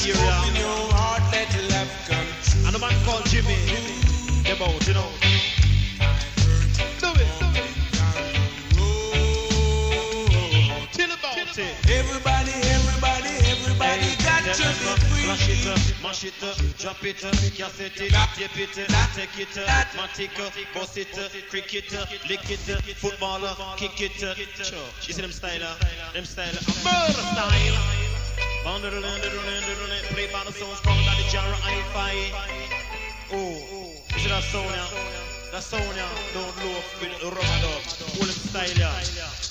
area. Open your heart, let love come true. And a man called Jimmy, they both, you know. Do it, do it. Chill about it. Everybody, everybody, everybody got to be free. Flash it up, mash it up, drop it up, cassette it, tape it, take it, matic, bust it, cricket, lick it, footballer, kick it. You see them style, uh, them style, uh, murder style. By the sound sprung by the jar hi-fi. Oh, you see that sound, yeah? That? Don't loaf with rubber dub. Hold them style.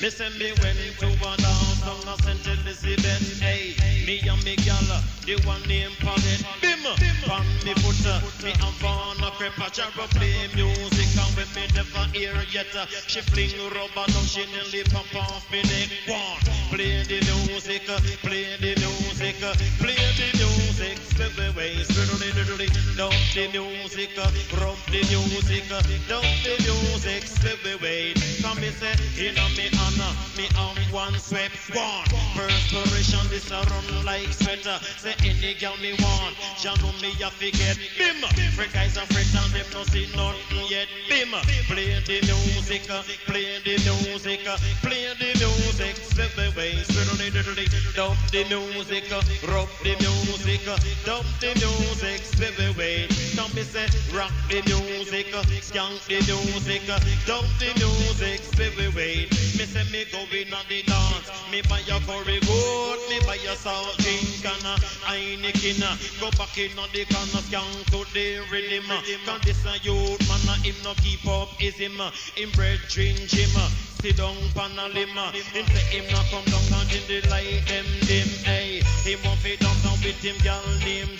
Me send me went to a dance song a St. Elizabeth. Hey, me and me gal, the one named Paulette. Bim, pan me foot, me and Van a crep play music when me never hear yet. She fling rubber down, she nearly pump off me neck. One, play the music, play the music, play the music. Slip away, slowly, dump the music, rub the music, dump the music. Slip away, come me say, you know me me on one sweat one perspiration this a run like sweater say any girl me want know me a forget bim freak guys and freak no see nothing yet bim play the music play the music play the music. Step away certainly diddly dump the music rub the music dump the music. Step away come me say rock the music skank the music dump the music. Step away me say me go in on the dance. Me buy a curry goat, me buy a salt drink and a Heineken. Go back in on the corner, scan to the rhythm. Cause this a youth man, him no keep up is him. Him bread drink him. Uh, sit down pan a limb. Uh. Him say him not come down and in the light them dim. Hey, he want fi dance down with him girl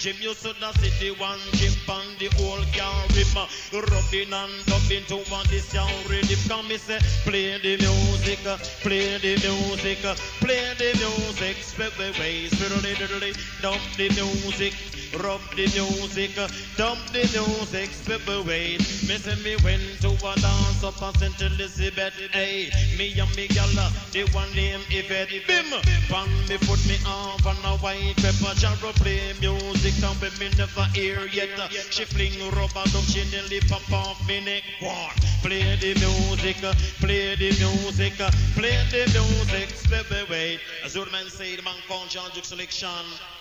Jim. You should have see the one Jim on the whole car rim. Rubbing and dubbing to one this young rhythm. Come me say play the music play the music, play the music, split the ways, diddly, dump the music, rub the music, dump the music, split the ways. Me say me went to a dance up on St. Elizabeth, hey, me and me gala, the one name Yvette, bim, pan me foot me off on a white pepper, Jaro play music, and when me never hear yet, she fling rubber dub, she nearly pop off me neck, one, play the music, play the music, play the music, step away. As old man the man called John selection.